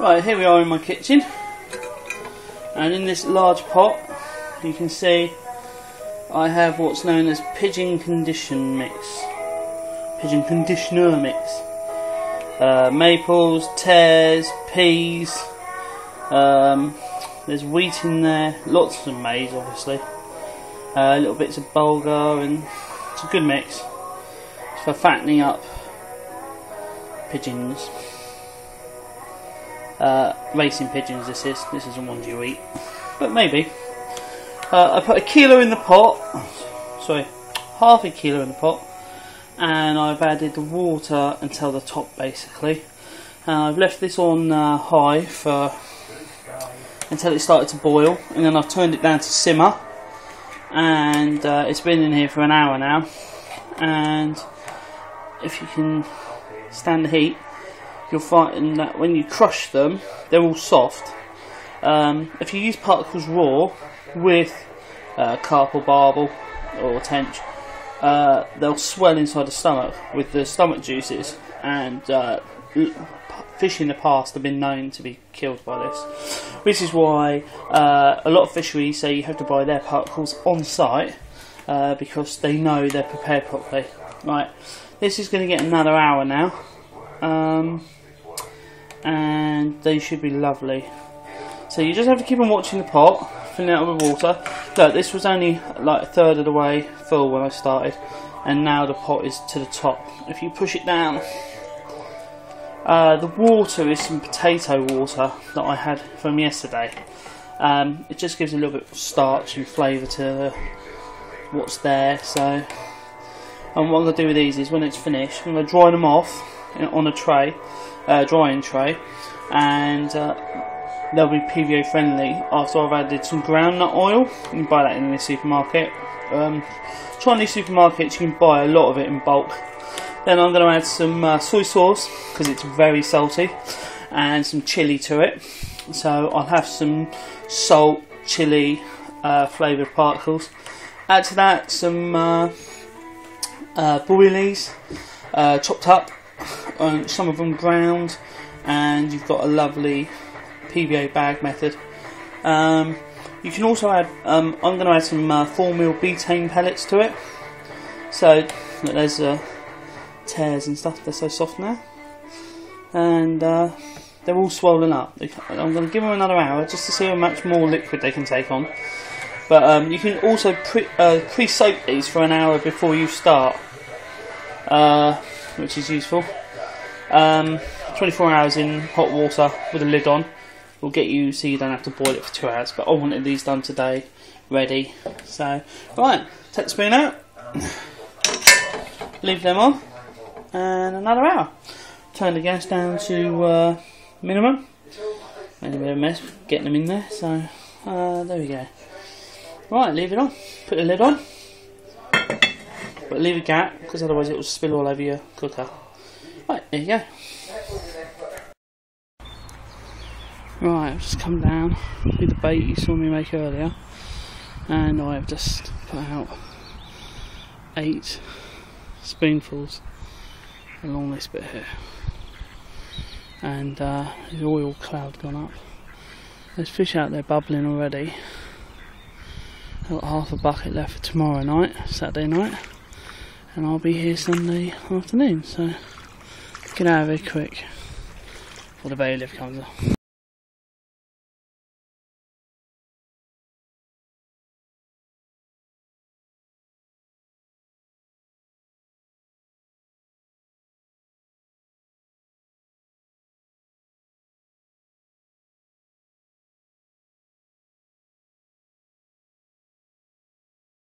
Right, here we are in my kitchen. And in this large pot, you can see I have what's known as pigeon condition mix. Pigeon conditioner mix. Uh, maples, tares, peas, um, there's wheat in there, lots of maize obviously, uh, little bits of bulgur and it's a good mix it's for fattening up pigeons. Uh, racing pigeons this is, this isn't ones you eat, but maybe. Uh, I put a kilo in the pot, sorry, half a kilo in the pot, and I've added the water until the top basically. And I've left this on uh, high for until it started to boil, and then I've turned it down to simmer, and uh, it's been in here for an hour now. And if you can stand the heat, you'll find that when you crush them, they're all soft. Um, if you use particles raw with uh, carp or barbel or tench, uh, they'll swell inside the stomach with the stomach juices, and uh, fish in the past have been known to be killed by this. This is why uh, a lot of fisheries say you have to buy their particles on site uh, because they know they're prepared properly. Right, this is going to get another hour now, um, and they should be lovely. So you just have to keep on watching the pot, filling it up with water. Look, this was only like a third of the way full when I started, and now the pot is to the top. If you push it down, uh, the water is some potato water that I had from yesterday. Um, it just gives a little bit of starch and flavour to what's there. So, and what I'm going to do with these is when it's finished, I'm going to dry them off on a tray, uh, drying tray, and uh, they'll be PVA friendly after I've added some groundnut oil. You can buy that in the supermarket. Um, Chinese supermarkets, you can buy a lot of it in bulk. Then I'm going to add some uh, soy sauce because it's very salty and some chili to it. So I'll have some salt, chili, uh, flavoured particles. Add to that some uh, uh, uh, chopped up, um, some of them ground, and you've got a lovely PVA bag method. Um, you can also add, um, I'm going to add some uh, 4 mil betaine pellets to it. So there's a tares and stuff. They're so soft now, and uh, they're all swollen up. I'm going to give them another hour just to see how much more liquid they can take on. But um, you can also pre, uh, pre-soak these for an hour before you start, uh, which is useful. Um, 24 hours in hot water with a lid on will get you so you don't have to boil it for two hours. But I wanted these done today, ready. So, right, take the spoon out, leave them on and another hour. Turn the gas down to uh, minimum. Made a bit of a mess getting them in there, so uh, there we go. Right, leave it on. Put the lid on. But leave a gap, because otherwise it will spill all over your cooker. Right, there go. Right, I've just come down with the bait you saw me make earlier, and I've just put out eight spoonfuls along this bit here. And uh, the oil cloud gone up. There's fish out there bubbling already. I've got half a bucket left for tomorrow night Saturday night and I'll be here Sunday afternoon so get out of here quick? Before the bailiff comes up